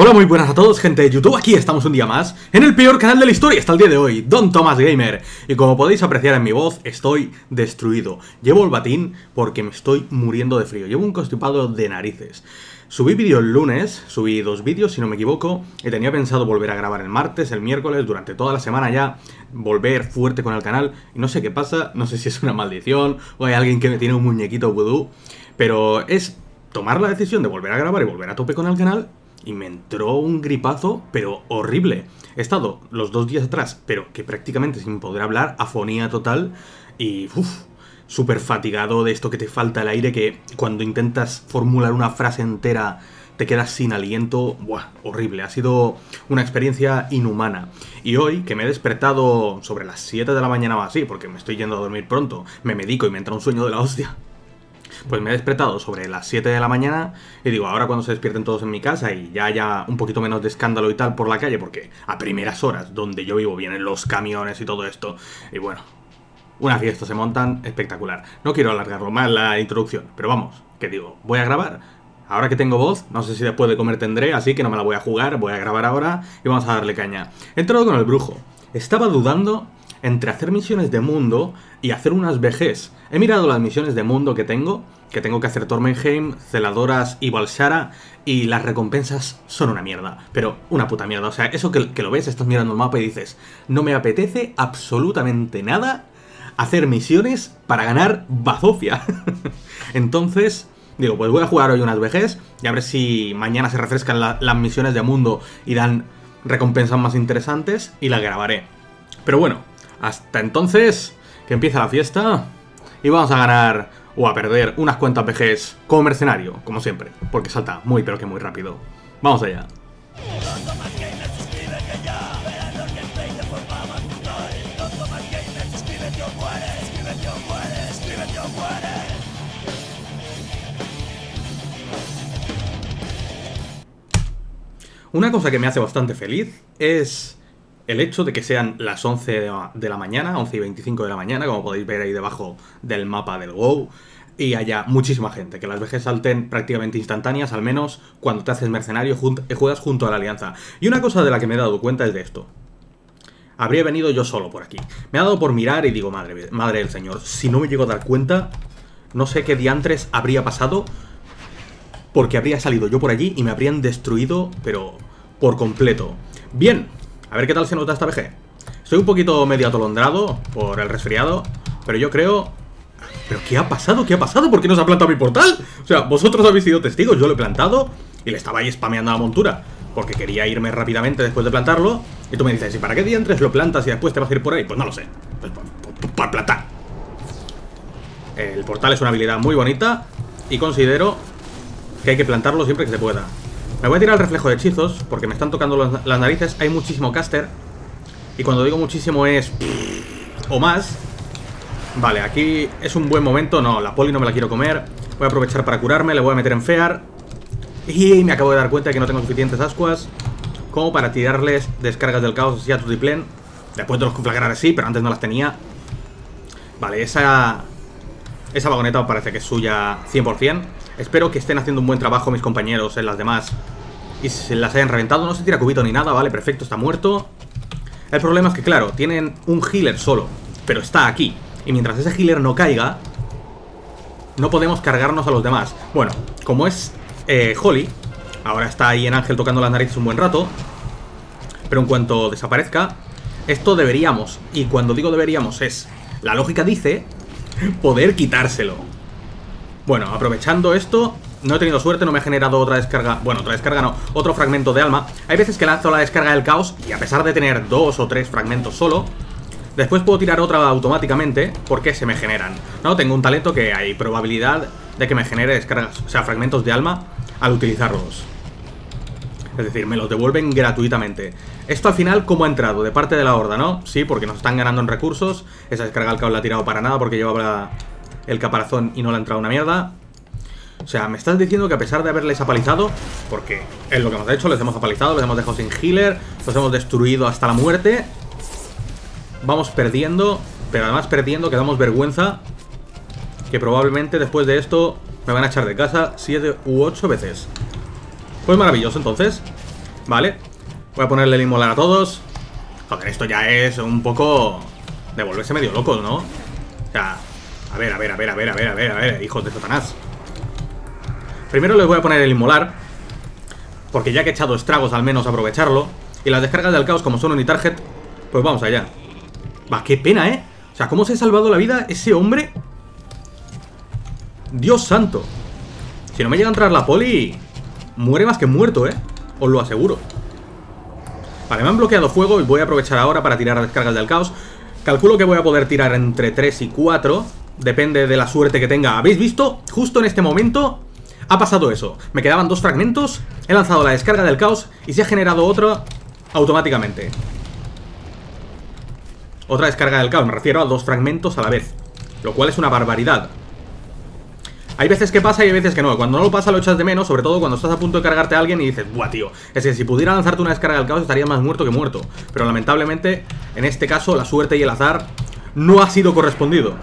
Hola, muy buenas a todos, gente de YouTube. Aquí estamos un día más en el peor canal de la historia hasta el día de hoy, Don Thomas Gamer. Y como podéis apreciar en mi voz, estoy destruido. Llevo el batín porque me estoy muriendo de frío. Llevo un constipado de narices. Subí vídeo el lunes, subí dos vídeos si no me equivoco, y tenía pensado volver a grabar el martes, el miércoles, durante toda la semana ya, volver fuerte con el canal, y no sé qué pasa, no sé si es una maldición, o hay alguien que me tiene un muñequito vudú, pero es tomar la decisión de volver a grabar y volver a tope con el canal, y me entró un gripazo, pero horrible. He estado los dos días atrás, pero que prácticamente sin poder hablar, afonía total y uff, súper fatigado de esto que te falta el aire, que cuando intentas formular una frase entera te quedas sin aliento, buah, horrible, ha sido una experiencia inhumana. Y hoy, que me he despertado sobre las 7 de la mañana o así, porque me estoy yendo a dormir pronto, me medico y me entra un sueño de la hostia, pues me he despertado sobre las 7 de la mañana y digo, ahora cuando se despierten todos en mi casa y ya haya un poquito menos de escándalo y tal por la calle, porque a primeras horas, donde yo vivo, vienen los camiones y todo esto, y bueno, una fiesta se montan espectacular. No quiero alargarlo más la introducción, pero vamos, que digo, voy a grabar. Ahora que tengo voz, no sé si después de comer tendré, así que no me la voy a jugar, voy a grabar ahora y vamos a darle caña. He entrado con el brujo. Estaba dudando entre hacer misiones de mundo y hacer unas VGs. He mirado las misiones de mundo que tengo, que tengo que hacer Tormenheim, Celadoras y Balshara, y las recompensas son una mierda. Pero una puta mierda. O sea, eso que, lo ves, estás mirando el mapa y dices, no me apetece absolutamente nada hacer misiones para ganar bazofia. Entonces, digo, pues voy a jugar hoy unas VGs y a ver si mañana se refrescan las misiones de mundo y dan recompensas más interesantes y las grabaré. Pero bueno, hasta entonces, que empieza la fiesta y vamos a ganar o a perder unas cuantas VGs como mercenario, como siempre, porque salta muy pero que muy rápido. Vamos allá. Una cosa que me hace bastante feliz es el hecho de que sean las 11 de la mañana, 11 y 25 de la mañana, como podéis ver ahí debajo del mapa del WoW, y haya muchísima gente, que las vejes salten prácticamente instantáneas, al menos cuando te haces mercenario y juegas junto a la alianza. Y una cosa de la que me he dado cuenta es de esto. Habría venido yo solo por aquí. Me ha dado por mirar y digo, madre, madre del señor, si no me llego a dar cuenta, no sé qué diantres habría pasado, porque habría salido yo por allí y me habrían destruido, pero por completo. Bien, a ver qué tal se nota esta VG. Estoy un poquito medio atolondrado por el resfriado, pero yo creo... ¿Pero qué ha pasado? ¿Qué ha pasado? ¿Por qué no se ha plantado mi portal? O sea, vosotros habéis sido testigos, yo lo he plantado y le estaba ahí spameando la montura. Porque quería irme rápidamente después de plantarlo. Y tú me dices, ¿y para qué diantres lo plantas y después te vas a ir por ahí? Pues no lo sé. Pues para plantar. El portal es una habilidad muy bonita y considero que hay que plantarlo siempre que se pueda. Me voy a tirar el reflejo de hechizos, porque me están tocando las narices. Hay muchísimo caster. Y cuando digo muchísimo es... O más. Vale, aquí es un buen momento. No, la poli no me la quiero comer. Voy a aprovechar para curarme, le voy a meter en fear. Y me acabo de dar cuenta de que no tengo suficientes ascuas como para tirarles descargas del caos así a. Después de los conflagrar así, pero antes no las tenía. Vale, esa... Esa vagoneta parece que es suya 100%. Espero que estén haciendo un buen trabajo mis compañeros en las demás y se las hayan reventado. No se tira cubito ni nada, vale, perfecto, está muerto. El problema es que, claro, tienen un healer solo, pero está aquí. Y mientras ese healer no caiga, no podemos cargarnos a los demás. Bueno, como es eh, Holly, ahora está ahí en Ángel tocando las narices un buen rato, pero en cuanto desaparezca, esto deberíamos, y cuando digo deberíamos es, la lógica dice, poder quitárselo. Bueno, aprovechando esto, no he tenido suerte, no me ha generado otra descarga Bueno, otra descarga no, otro fragmento de alma. Hay veces que lanzo la descarga del caos Y a pesar de tener dos o tres fragmentos solo Después puedo tirar otra automáticamente Porque se me generan. No, tengo un talento que hay probabilidad de que me genere descargas O sea, fragmentos de alma al utilizarlos. Es decir, me los devuelven gratuitamente. Esto al final, ¿cómo ha entrado? De parte de la horda, ¿no? Sí, porque nos están ganando en recursos. Esa descarga del caos la ha tirado para nada porque llevaba el caparazón y no le ha entrado una mierda. O sea, me estás diciendo que a pesar de haberles apalizado, porque es lo que hemos hecho, les hemos apalizado, les hemos dejado sin healer, los hemos destruido hasta la muerte, vamos perdiendo, pero además perdiendo que damos vergüenza, que probablemente después de esto me van a echar de casa siete u ocho veces. Pues maravilloso entonces. Vale. Voy a ponerle el inmolar a todos. Joder, esto ya es un poco... De volverse medio loco, ¿no? O sea... A ver, a ver, a ver, a ver, a ver, a ver, a ver, hijos de Satanás. Primero les voy a poner el inmolar. Porque ya que he echado estragos, al menos aprovecharlo. Y las descargas del caos, como son unitarget, pues vamos allá. Va, qué pena, ¿eh? O sea, ¿cómo se ha salvado la vida ese hombre? Dios santo. Si no me llega a entrar la poli, muere más que muerto, ¿eh? Os lo aseguro. Vale, me han bloqueado fuego y voy a aprovechar ahora para tirar descargas del caos. Calculo que voy a poder tirar entre 3 y 4. Depende de la suerte que tenga. ¿Habéis visto? Justo en este momento ha pasado eso. Me quedaban dos fragmentos, he lanzado la descarga del caos y se ha generado otro automáticamente. Otra descarga del caos, me refiero a dos fragmentos a la vez. Lo cual es una barbaridad. Hay veces que pasa y hay veces que no. Cuando no lo pasa lo echas de menos, sobre todo cuando estás a punto de cargarte a alguien y dices, buah, tío, es que si pudiera lanzarte una descarga del caos estaría más muerto que muerto. Pero lamentablemente, en este caso, la suerte y el azar no ha sido correspondido.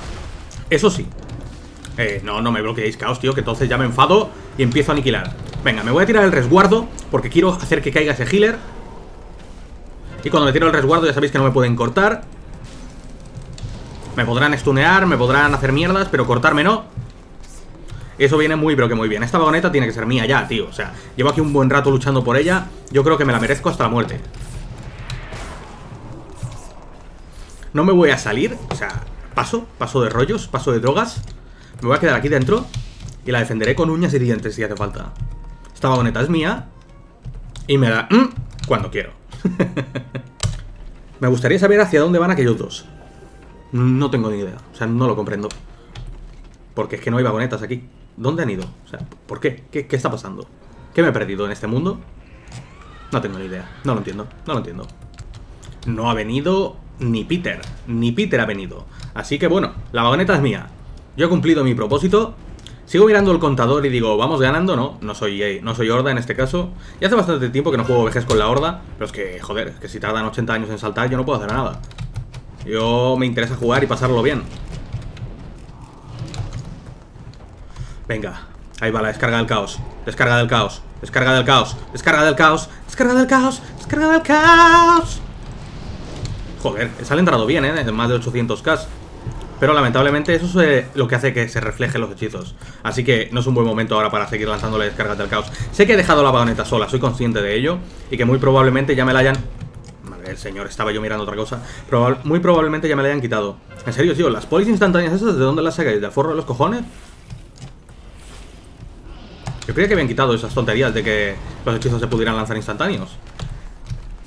Eso sí. Eh, no, no me bloqueéis caos, tío, que entonces ya me enfado y empiezo a aniquilar. Venga, me voy a tirar el resguardo porque quiero hacer que caiga ese healer. Y cuando me tiro el resguardo ya sabéis que no me pueden cortar. Me podrán stunear, me podrán hacer mierdas, pero cortarme no. Eso viene muy, pero que muy bien. Esta vagoneta tiene que ser mía ya, tío. O sea, llevo aquí un buen rato luchando por ella. Yo creo que me la merezco hasta la muerte. No me voy a salir. O sea, paso, paso de rollos, paso de drogas. Me voy a quedar aquí dentro y la defenderé con uñas y dientes si hace falta. Esta vagoneta es mía y me da mm, cuando quiero. me gustaría saber hacia dónde van aquellos dos. No tengo ni idea. O sea, no lo comprendo. Porque es que no hay vagonetas aquí. ¿Dónde han ido? O sea, ¿por qué? qué? ¿Qué está pasando? ¿Qué me he perdido en este mundo? No tengo ni idea. No lo entiendo. No lo entiendo. No ha venido ni Peter. Ni Peter ha venido. Así que bueno, la vagoneta es mía. Yo he cumplido mi propósito. Sigo mirando el contador y digo, vamos ganando, no, no soy, no soy Horda en este caso. Y hace bastante tiempo que no juego vejes con la Horda, pero es que, joder, que si tardan 80 años en saltar yo no puedo hacer nada. Yo me interesa jugar y pasarlo bien. Venga, ahí va la descarga del caos. Descarga del caos. Descarga del caos. Descarga del caos. Descarga del caos. Descarga del caos. Joder, se ha entrado bien, ¿eh? Más de 800k. Pero lamentablemente eso es lo que hace que se reflejen los hechizos. Así que no es un buen momento ahora para seguir lanzándole descargas del caos. Sé que he dejado la vagoneta sola, soy consciente de ello. Y que muy probablemente ya me la hayan... Madre del señor, estaba yo mirando otra cosa. muy probablemente ya me la hayan quitado. En serio, tío, las polis instantáneas esas, ¿de dónde las sacáis? ¿De forro de los cojones? Yo creía que habían quitado esas tonterías de que los hechizos se pudieran lanzar instantáneos.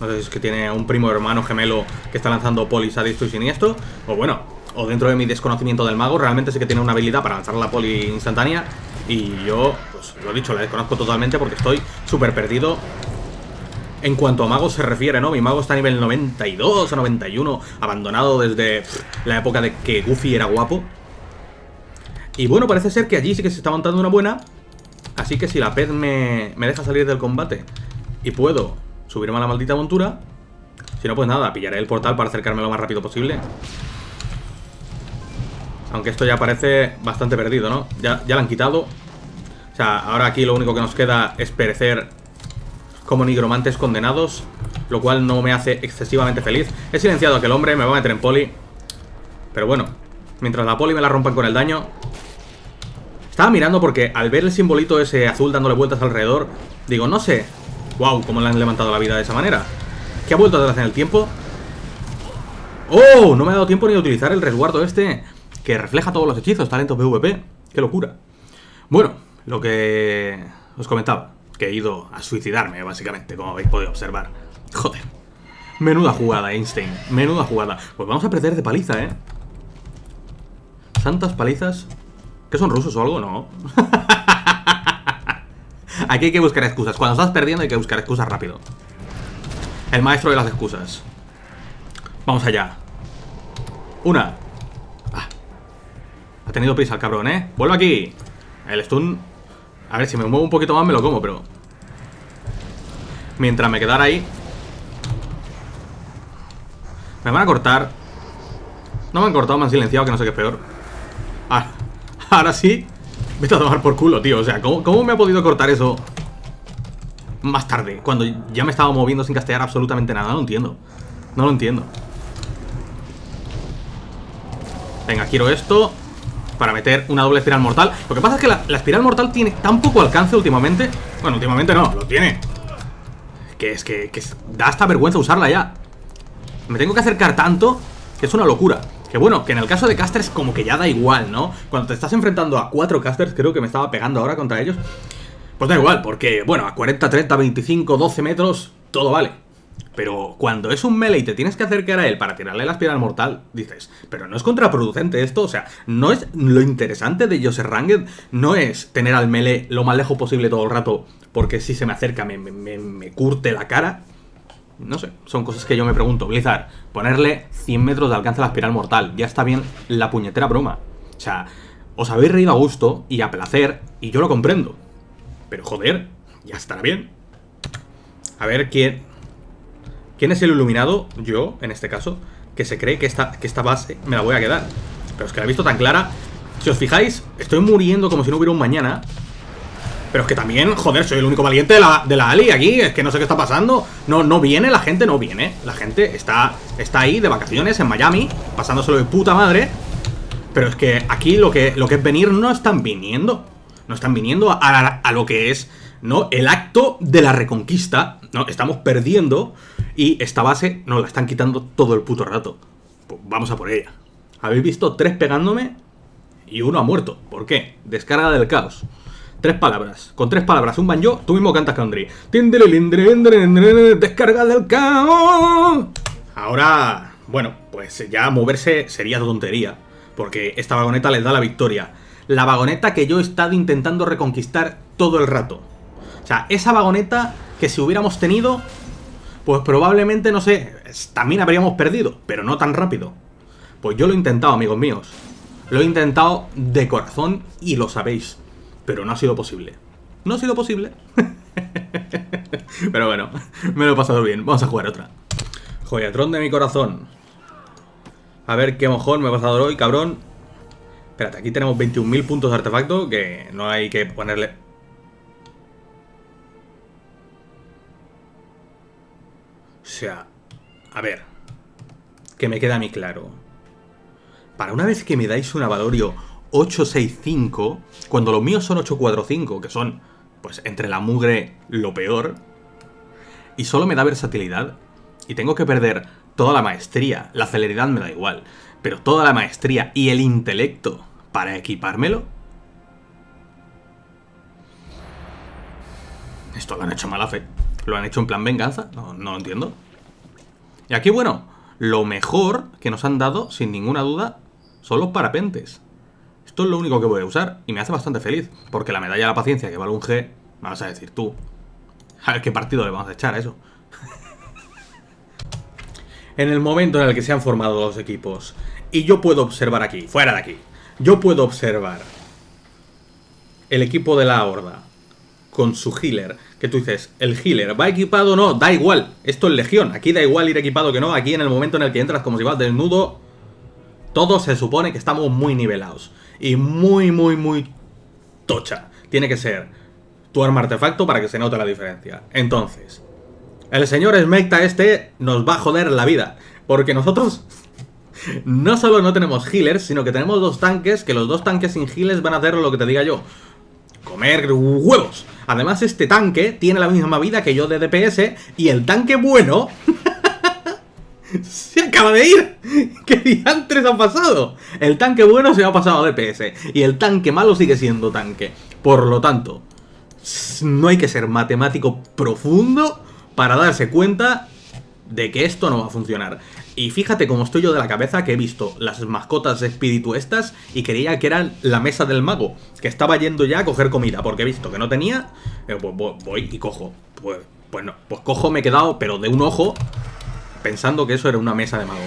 No sé si es que tiene un primo hermano gemelo que está lanzando polis a diestro y siniestro. O bueno, o dentro de mi desconocimiento del mago, realmente sé que tiene una habilidad para lanzar la poli instantánea. Y yo, pues lo he dicho, la desconozco totalmente porque estoy súper perdido en cuanto a magos se refiere, ¿no? Mi mago está a nivel 92 o 91, abandonado desde la época de que Goofy era guapo. Y bueno, parece ser que allí sí que se está montando una buena. Así que si la pez me, me deja salir del combate y puedo subirme a la maldita montura, si no, pues nada, pillaré el portal para acercarme lo más rápido posible. Aunque esto ya parece bastante perdido, ¿no? Ya, ya lo han quitado. O sea, ahora aquí lo único que nos queda es perecer como nigromantes condenados. Lo cual no me hace excesivamente feliz. He silenciado a aquel hombre, me va a meter en poli. Pero bueno, mientras la poli me la rompan con el daño... Estaba mirando porque al ver el simbolito ese azul dándole vueltas alrededor, digo, no sé... Wow, cómo le han levantado la vida de esa manera. ¿Qué ha vuelto atrás en el tiempo? ¡Oh! No me ha dado tiempo ni de utilizar el resguardo este que refleja todos los hechizos, talentos PvP. ¡Qué locura! Bueno, lo que os comentaba, que he ido a suicidarme, básicamente, como habéis podido observar. Joder. Menuda jugada, Einstein. Menuda jugada. Pues vamos a perder de paliza, ¿eh? Santas palizas. ¿Qué son rusos o algo? No. Aquí hay que buscar excusas. Cuando estás perdiendo hay que buscar excusas rápido. El maestro de las excusas. Vamos allá. Una, ha tenido prisa el cabrón, ¿eh? ¡Vuelvo aquí! El stun... A ver, si me muevo un poquito más me lo como, pero... Mientras me quedara ahí... Me van a cortar... No me han cortado, me han silenciado, que no sé qué es peor. Ah, ahora sí... Vete a tomar por culo, tío. O sea, ¿cómo, ¿cómo me ha podido cortar eso? más tarde, cuando ya me estaba moviendo sin castear absolutamente nada. No lo entiendo. No lo entiendo. Venga, quiero esto para meter una doble espiral mortal. Lo que pasa es que la, espiral mortal tiene tan poco alcance últimamente. Bueno, últimamente no, lo tiene. Que es que, que da hasta vergüenza usarla ya. Me tengo que acercar tanto que es una locura. Que bueno, que en el caso de casters como que ya da igual, ¿no? Cuando te estás enfrentando a cuatro casters, creo que me estaba pegando ahora contra ellos, pues da igual, porque bueno, a 40, 30, 25, 12 metros, todo vale. Pero cuando es un melee y te tienes que acercar a él para tirarle la espiral mortal, dices, pero no es contraproducente esto, o sea, no es lo interesante de Joseph Ranged, no es tener al melee lo más lejos posible todo el rato, porque si se me acerca me, me curte la cara. No sé, son cosas que yo me pregunto. Blizzard, ponerle 100 metros de alcance a la espiral mortal, ya está bien la puñetera broma. O sea, os habéis reído a gusto y a placer, y yo lo comprendo. Pero joder, ya estará bien. A ver quién... ¿Quién es el iluminado? Yo, en este caso, que se cree que esta, que esta base me la voy a quedar. Pero es que la he visto tan clara. Si os fijáis, estoy muriendo como si no hubiera un mañana. Pero es que también, joder, soy el único valiente de la, de la Ali aquí. Es que no sé qué está pasando. No, no viene, la gente no viene. La gente está, está ahí de vacaciones en Miami, pasándoselo de puta madre. Pero es que aquí lo que, lo que es venir no están viniendo no están viniendo a, lo que es ¿no? el acto de la reconquista. ¿no? Estamos perdiendo y esta base nos la están quitando todo el puto rato. Pues vamos a por ella. Habéis visto tres pegándome y uno ha muerto. ¿Por qué? Descarga del caos. Tres palabras. Con tres palabras, un banjo, tú mismo cantas country. Descarga del caos. Ahora, bueno, pues ya moverse sería tontería. Porque esta vagoneta les da la victoria la vagoneta que yo he estado intentando reconquistar todo el rato. O sea, esa vagoneta que si hubiéramos tenido, pues probablemente, no sé, también habríamos perdido, pero no tan rápido. Pues yo lo he intentado, amigos míos. Lo he intentado de corazón y lo sabéis. Pero no ha sido posible. No ha sido posible. pero bueno, me lo he pasado bien. Vamos a jugar otra. Joyatron de mi corazón. A ver qué mojón me ha pasado hoy, cabrón. Espérate, aquí tenemos 21.000 puntos de artefacto que no hay que ponerle... O sea, a ver, que me queda a mí claro. Para una vez que me dais un Avalorio 865, cuando los míos son 845, que son, pues, entre la mugre lo peor, y solo me da versatilidad, y tengo que perder toda la maestría, la celeridad me da igual, pero toda la maestría y el intelecto para equipármelo. Esto lo han hecho mala fe. ¿Lo han hecho en plan venganza? No, no lo entiendo. Y aquí, bueno, lo mejor que nos han dado, sin ninguna duda, son los parapentes. Esto es lo único que voy a usar y me hace bastante feliz, porque la medalla de la paciencia que vale un G, me vas a decir tú. A ver qué partido le vamos a echar eso. en el momento en el que se han formado los equipos, y yo puedo observar aquí, fuera de aquí, yo puedo observar el equipo de la horda con su healer, que tú dices, el healer va equipado o no, da igual, esto es legión, aquí da igual ir equipado que no, aquí en el momento en el que entras como si vas desnudo, todo se supone que estamos muy nivelados y muy, muy, muy tocha. Tiene que ser tu arma artefacto para que se note la diferencia. Entonces, el señor Smecta este nos va a joder la vida, porque nosotros no solo no tenemos healers, sino que tenemos dos tanques, que los dos tanques sin healers van a hacer lo que te diga yo. Comer huevos. Además, este tanque tiene la misma vida que yo de DPS, y el tanque bueno... se acaba de ir. ¿Qué diantres ha pasado? El tanque bueno se ha pasado a DPS, y el tanque malo sigue siendo tanque. Por lo tanto, no hay que ser matemático profundo para darse cuenta de que esto no va a funcionar. Y fíjate cómo estoy yo de la cabeza que he visto las mascotas espíritu estas y creía que eran la mesa del mago, que estaba yendo ya a coger comida, porque he visto que no tenía, eh, pues voy y cojo. Pues, pues no, pues cojo me he quedado, pero de un ojo, pensando que eso era una mesa de mago.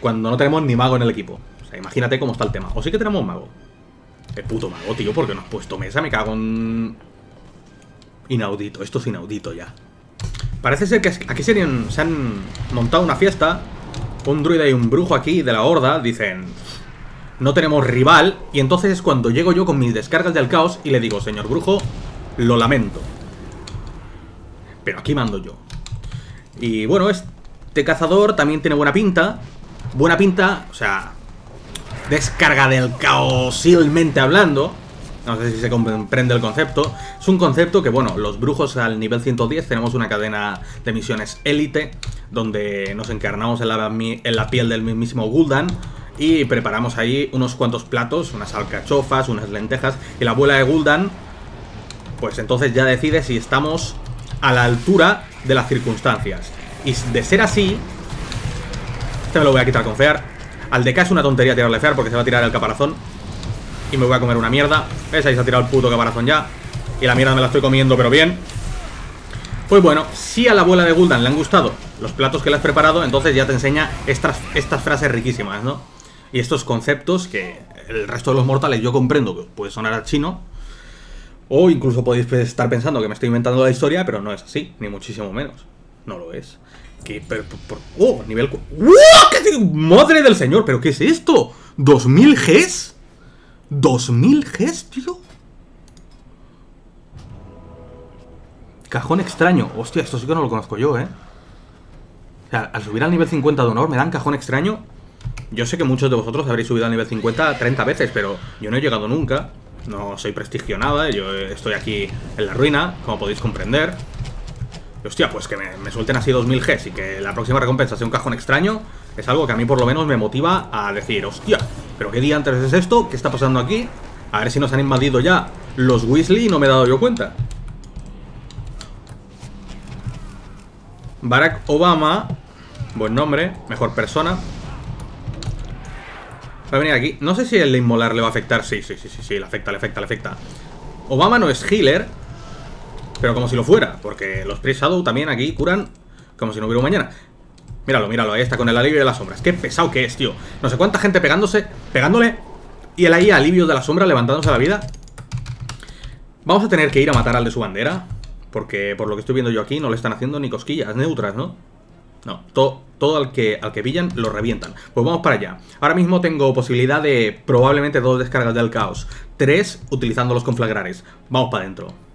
Cuando no tenemos ni mago en el equipo. O sea, imagínate cómo está el tema. O sí que tenemos mago. El puto mago, tío, porque no has puesto mesa, me cago en... Inaudito, esto es inaudito ya. Parece ser que aquí se han montado una fiesta un druida y un brujo aquí de la horda dicen... No tenemos rival, y entonces es cuando llego yo con mis descargas del caos y le digo, señor brujo, lo lamento. pero aquí mando yo. Y bueno, este cazador también tiene buena pinta. Buena pinta, o sea, descarga del caosilmente hablando. No sé si se comprende el concepto. Es un concepto que, bueno, los brujos al nivel 110 tenemos una cadena de misiones élite, donde nos encarnamos en la, en la piel del mismísimo Gul'dan y preparamos ahí unos cuantos platos, unas alcachofas, unas lentejas, y la abuela de Gul'dan, pues entonces ya decide si estamos a la altura de las circunstancias. Y de ser así, este me lo voy a quitar con fear. Al DK es una tontería tirarle fear porque se va a tirar el caparazón. Y me voy a comer una mierda. ¿Ves? Ahí se ha tirado el puto caparazón ya. Y la mierda me la estoy comiendo, pero bien. Pues bueno, si a la abuela de Gul'dan le han gustado los platos que le has preparado, entonces ya te enseña estas, estas frases riquísimas, ¿no? Y estos conceptos que el resto de los mortales yo comprendo que puede sonar a chino. O incluso podéis estar pensando que me estoy inventando la historia, pero no es así, ni muchísimo menos. No lo es. Que, por, oh, nivel... ¡Qué ¡Madre del señor! ¿Pero qué es esto? ¿2000 Gs? ¿2000 Gs, tío? Cajón extraño. Hostia, esto sí que no lo conozco yo, ¿eh? O sea, al subir al nivel 50 de honor me dan cajón extraño. Yo sé que muchos de vosotros habréis subido al nivel 50 30 veces, pero yo no he llegado nunca. No soy prestigio nada, yo estoy aquí en la ruina, como podéis comprender. Hostia, pues que me, suelten así 2000 Gs y que la próxima recompensa sea un cajón extraño, es algo que a mí por lo menos me motiva a decir, hostia, pero qué día antes es esto, qué está pasando aquí, a ver si nos han invadido ya los Weasley y no me he dado yo cuenta. Barack Obama, buen nombre, mejor persona. Va a venir aquí. No sé si el inmolar le va a afectar. Sí, sí, sí, sí, sí, le afecta, le afecta, le afecta. Obama no es healer, pero como si lo fuera, porque los Priest Shadow también aquí curan como si no hubiera un mañana. Míralo, míralo, ahí está con el alivio de las sombras. Qué pesado que es, tío. No sé cuánta gente pegándose, pegándole, y el ahí alivio de la sombra levantándose la vida. Vamos a tener que ir a matar al de su bandera, porque por lo que estoy viendo yo aquí no le están haciendo ni cosquillas neutras, ¿no? No, todo al que, al que pillan lo revientan. Pues vamos para allá. Ahora mismo tengo posibilidad de probablemente dos descargas del caos. Tres utilizando los conflagrares. Vamos para adentro.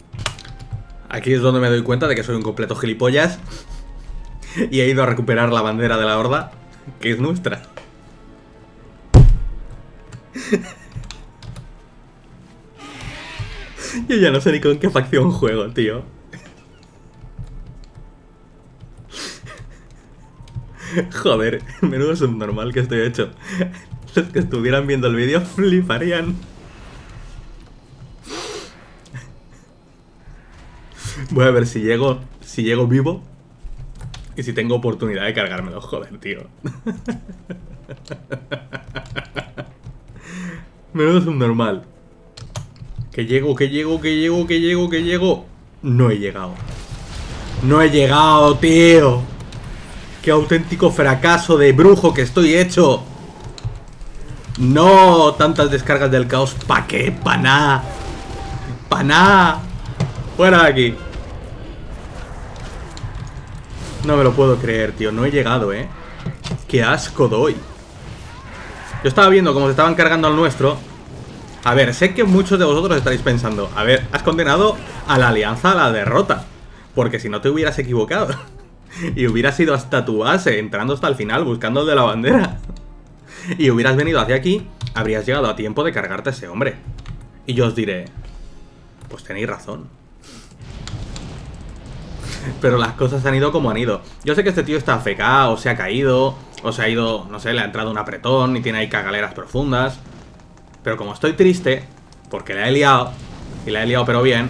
Aquí es donde me doy cuenta de que soy un completo gilipollas. Y he ido a recuperar la bandera de la horda, que es nuestra. Yo ya no sé ni con qué facción juego, tío. Joder, menudo subnormal que estoy hecho. Los que estuvieran viendo el vídeo fliparían. Voy a ver si llego, si llego vivo y si tengo oportunidad de cargármelo. Joder, tío. Menudo subnormal. Que llego, que llego, que llego, que llego, que llego. No he llegado. No he llegado, tío. ¡Qué auténtico fracaso de brujo que estoy hecho! No, tantas descargas del caos. ¿Pa qué? ¿Pa nada? ¿Pa nada? Fuera de aquí. No me lo puedo creer, tío. No he llegado, ¿eh? Qué asco doy. Yo estaba viendo cómo se estaban cargando al nuestro. A ver, sé que muchos de vosotros estaréis pensando, a ver, has condenado a la alianza a la derrota. Porque si no te hubieras equivocado. y hubieras ido hasta tu base, entrando hasta el final, buscando el de la bandera. y hubieras venido hacia aquí, habrías llegado a tiempo de cargarte a ese hombre. Y yo os diré, pues tenéis razón. Pero las cosas han ido como han ido. Yo sé que este tío está afecado, o se ha caído, o se ha ido, no sé, le ha entrado un apretón y tiene ahí cagaleras profundas. Pero como estoy triste, porque la he liado, y la he liado pero bien,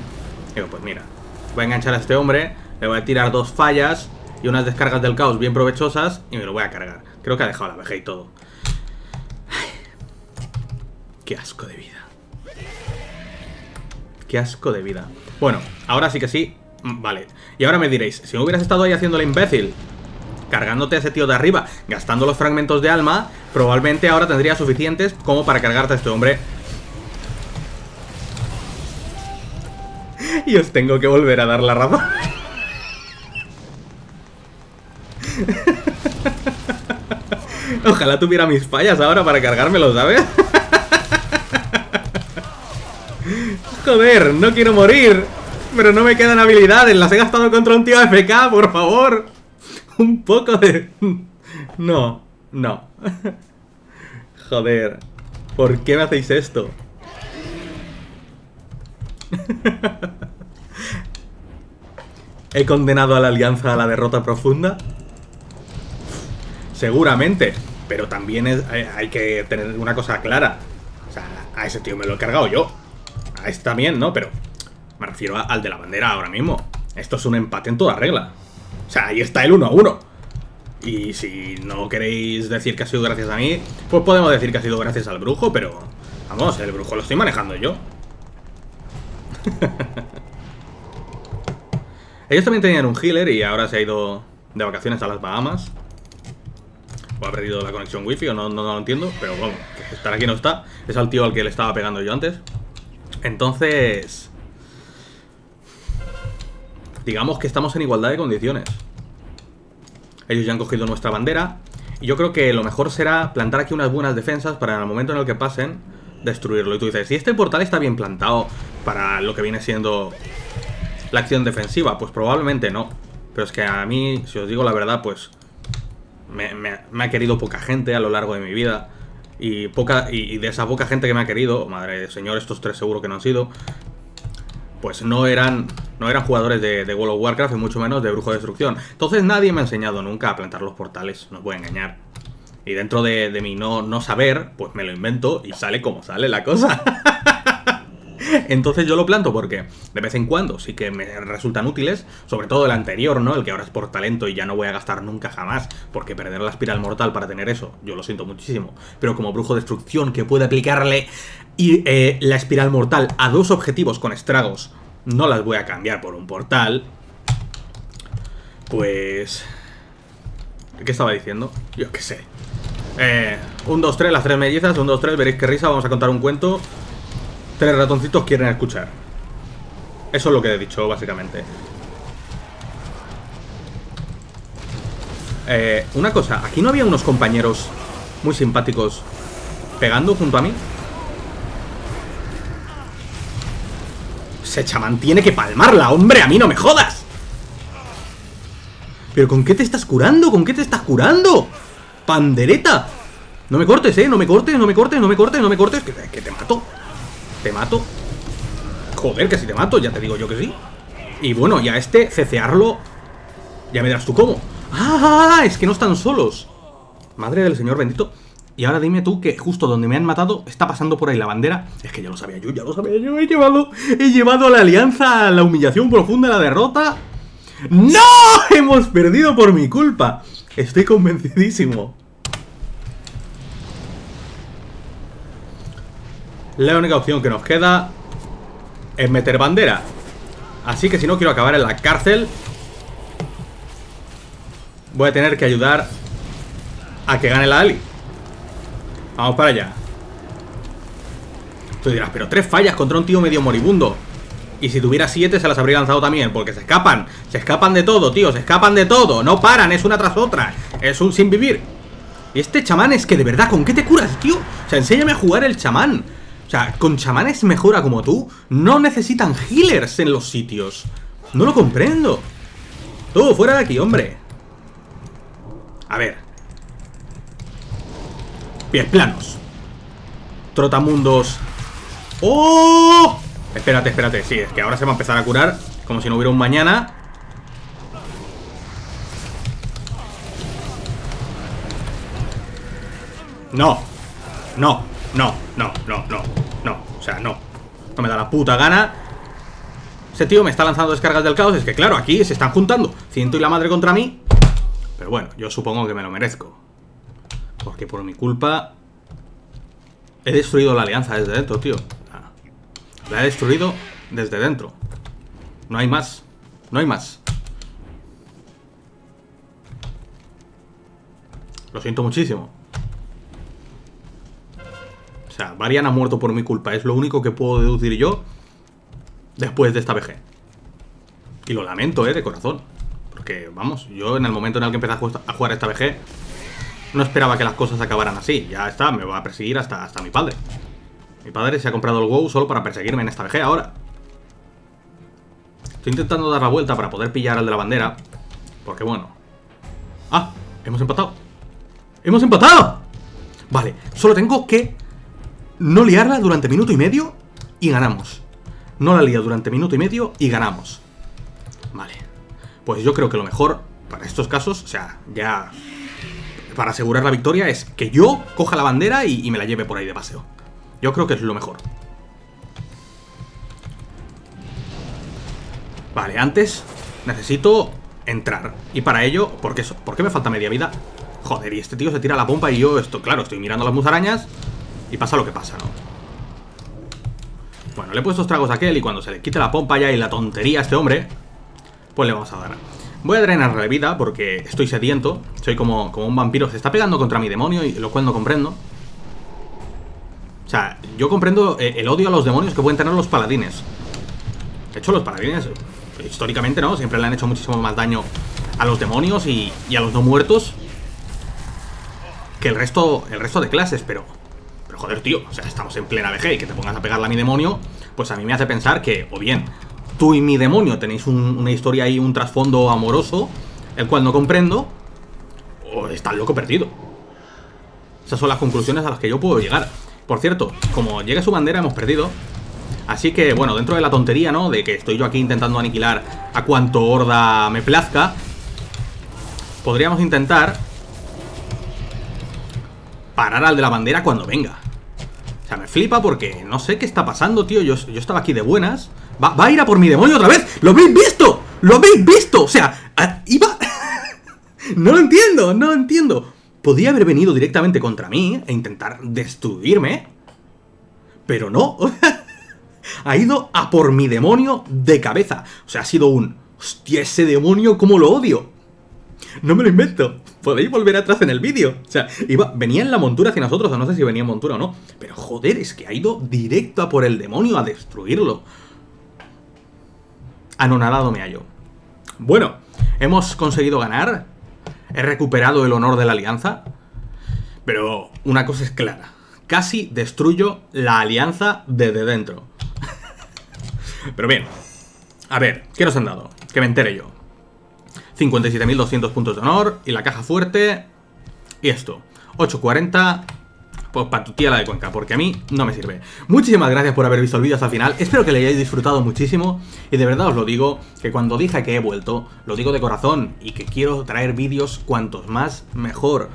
digo, pues mira, voy a enganchar a este hombre, le voy a tirar dos fallas y unas descargas del caos bien provechosas y me lo voy a cargar. Creo que ha dejado la veja y todo. qué asco de vida. Qué asco de vida. Bueno, ahora sí que sí. Mm, vale. Y ahora me diréis, si no hubieras estado ahí haciendo el imbécil, cargándote a ese tío de arriba, gastando los fragmentos de alma, probablemente ahora tendría suficientes como para cargarte a este hombre. Y os tengo que volver a dar la razón. Ojalá tuviera mis fallas ahora para cargármelo, ¿sabes? Joder, no quiero morir. Pero no me quedan habilidades, las he gastado contra un tío FK, por favor. Un poco de... No, no. Joder. ¿Por qué me hacéis esto? ¿He condenado a la alianza a la derrota profunda? Seguramente, pero también eh, hay que tener una cosa clara. O sea, a ese tío me lo he cargado yo. A este también, ¿no? Pero me refiero al de la bandera ahora mismo. Esto es un empate en toda regla. O sea, ahí está el 1 a 1. Y si no queréis decir que ha sido gracias a mí, pues podemos decir que ha sido gracias al brujo, pero... Vamos, el brujo lo estoy manejando yo. Ellos también tenían un healer y ahora se ha ido de vacaciones a las Bahamas. O ha perdido la conexión wifi o no, no, lo entiendo. Pero bueno, estar aquí no está. Es al tío al que le estaba pegando yo antes. Entonces... Digamos que estamos en igualdad de condiciones. Ellos ya han cogido nuestra bandera. Y yo creo que lo mejor será plantar aquí unas buenas defensas para en el momento en el que pasen, destruirlo. Y tú dices, si este portal está bien plantado para lo que viene siendo la acción defensiva, pues probablemente no. Pero es que a mí, si os digo la verdad, pues me, ha querido poca gente a lo largo de mi vida. Y, poca, y, de esa poca gente que me ha querido, madre de señor, estos tres seguro que no han sido, pues no eran, no eran jugadores de, de, World of Warcraft y mucho menos de Brujo de Destrucción. Entonces nadie me ha enseñado nunca a plantar los portales, no os voy a engañar. Y dentro de, mi no, no saber, pues me lo invento y sale como sale la cosa. Entonces yo lo planto porque de vez en cuando sí que me resultan útiles, sobre todo el anterior, ¿no? El que ahora es por talento y ya no voy a gastar nunca jamás, porque perder la espiral mortal para tener eso, yo lo siento muchísimo. Pero como brujo de destrucción que puede aplicarle y, eh, la espiral mortal a dos objetivos con estragos, no las voy a cambiar por un portal. Pues... ¿Qué estaba diciendo? Yo qué sé. Eh, un, dos, tres, las tres mellizas, un, dos, tres, veréis qué risa, vamos a contar un cuento. Tres ratoncitos quieren escuchar. Eso es lo que he dicho, básicamente. Eh, una cosa, ¿aquí no había unos compañeros muy simpáticos pegando junto a mí? Se chamán tiene que palmarla, hombre, a mí no me jodas. ¿Pero con qué te estás curando? ¿Con qué te estás curando? ¡Pandereta! No me cortes, eh, no me cortes, no me cortes, no me cortes, no me cortes, que, te mato. ¿Te mato? Joder, que si te mato, ya te digo yo que sí Y bueno, ya este, cecearlo Ya me dirás tú cómo ¡Ah! Es que no están solos Madre del señor bendito y ahora dime tú que justo donde me han matado está pasando por ahí la bandera. Es que ya lo sabía yo, ya lo sabía yo. He llevado, he llevado la alianza la humillación profunda, a la derrota. ¡No! Hemos perdido por mi culpa. Estoy convencidísimo. La única opción que nos queda es meter bandera. Así que si no quiero acabar en la cárcel, voy a tener que ayudar a que gane la Ali. Vamos para allá. Tú dirás, pero tres fallas contra un tío medio moribundo. Y si tuviera siete se las habría lanzado también, porque se escapan. Se escapan de todo, tío, se escapan de todo. No paran, es una tras otra. Es un sin vivir. Y este chamán es que de verdad, ¿con qué te curas, tío? O sea, enséñame a jugar el chamán. O sea, con chamanes mejora como tú, no necesitan healers en los sitios. No lo comprendo. Todo fuera de aquí, hombre. A ver. Pies planos. Trotamundos. ¡Oh! Espérate, espérate. Sí, es que ahora se va a empezar a curar como si no hubiera un mañana. No. No. No, no, no, no, no. O sea, no. No me da la puta gana. Ese tío me está lanzando descargas del caos. Es que claro, aquí se están juntando ciento y la madre contra mí. Pero bueno, yo supongo que me lo merezco. Porque por mi culpa he destruido la alianza desde dentro, tío. La he destruido desde dentro. No hay más. No hay más. Lo siento muchísimo. O sea, Varian ha muerto por mi culpa. Es lo único que puedo deducir yo después de esta VG. Y lo lamento, eh, de corazón. Porque, vamos, yo en el momento en el que empecé a jugar esta VG no esperaba que las cosas acabaran así. Ya está, me va a perseguir hasta, hasta mi padre. Mi padre se ha comprado el WoW solo para perseguirme en esta VG ahora. Estoy intentando dar la vuelta para poder pillar al de la bandera. Porque bueno. ¡Ah! Hemos empatado. ¡Hemos empatado! Vale, solo tengo que no liarla durante minuto y medio y ganamos. No la lío durante minuto y medio y ganamos. Vale. Pues yo creo que lo mejor para estos casos, o sea, ya para asegurar la victoria es que yo coja la bandera y, me la lleve por ahí de paseo. Yo creo que es lo mejor. Vale, antes necesito entrar. Y para ello, ¿por qué, ¿por qué me falta media vida? Joder, y este tío se tira la pompa y yo, esto, claro, estoy mirando las musarañas y pasa lo que pasa, ¿no? Bueno, le he puesto tragos a aquel y cuando se le quite la pompa ya y la tontería a este hombre, pues le vamos a dar. Voy a drenar la vida porque estoy sediento, soy como, como un vampiro, se está pegando contra mi demonio y lo cual no comprendo. O sea, yo comprendo eh, el odio a los demonios que pueden tener los paladines. De hecho, los paladines históricamente, ¿no? Siempre le han hecho muchísimo más daño a los demonios y, a los no muertos que el resto, el resto de clases, pero... Pero joder, tío, o sea, estamos en plena VG y que te pongas a pegarle a mi demonio, pues a mí me hace pensar que, o bien, tú y mi demonio tenéis una historia ahí, un trasfondo amoroso, el cual no comprendo, o estás loco perdido. Esas son las conclusiones a las que yo puedo llegar. Por cierto, como llega su bandera hemos perdido, Así que, bueno, dentro de la tontería, ¿no? De que estoy yo aquí intentando aniquilar a cuanto horda me plazca, podríamos intentar parar al de la bandera cuando venga. O sea, me flipa porque no sé qué está pasando, tío. Yo, yo estaba aquí de buenas. Va, a ir a por mi demonio otra vez. ¿Lo habéis visto? ¿Lo habéis visto? O sea, iba... no lo entiendo, no lo entiendo. Podía haber venido directamente contra mí e intentar destruirme. Pero no. ha ido a por mi demonio de cabeza. O sea, ha sido un... Hostia, ese demonio, cómo lo odio. No me lo invento. Podéis volver atrás en el vídeo. O sea, iba, venía en la montura hacia nosotros, o no sé si venía en montura o no. Pero joder, es que ha ido directo a por el demonio a destruirlo. Anonadado me hallo. Bueno, hemos conseguido ganar. He recuperado el honor de la alianza. Pero una cosa es clara. Casi destruyo la alianza desde dentro. Pero bien, a ver, ¿qué nos han dado? Que me entere yo. 57.200 puntos de honor y la caja fuerte. Y esto, 840 pues para tu tía la de Cuenca, porque a mí no me sirve. Muchísimas gracias por haber visto el vídeo hasta el final, espero que le hayáis disfrutado muchísimo y de verdad os lo digo, que cuando dije que he vuelto, lo digo de corazón y que quiero traer vídeos cuantos más mejor,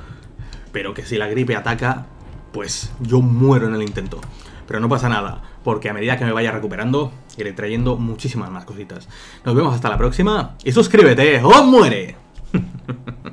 pero que si la gripe ataca, pues yo muero en el intento. Pero no pasa nada, porque a medida que me vaya recuperando, iré trayendo muchísimas más cositas. Nos vemos hasta la próxima y. Suscríbete o muere.